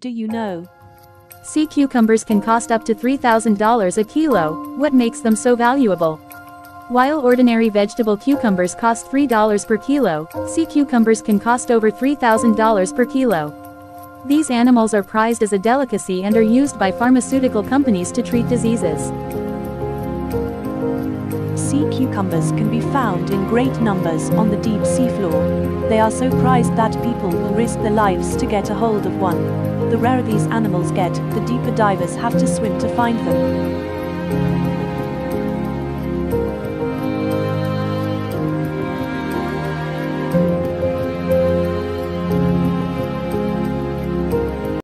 Do you know? Sea cucumbers can cost up to $3,000 a kilo, what makes them so valuable? While ordinary vegetable cucumbers cost $3 per kilo, sea cucumbers can cost over $3,000 per kilo. These animals are prized as a delicacy and are used by pharmaceutical companies to treat diseases. Sea cucumbers can be found in great numbers on the deep sea floor. They are so prized that people will risk their lives to get a hold of one. The rarer these animals get, the deeper divers have to swim to find them.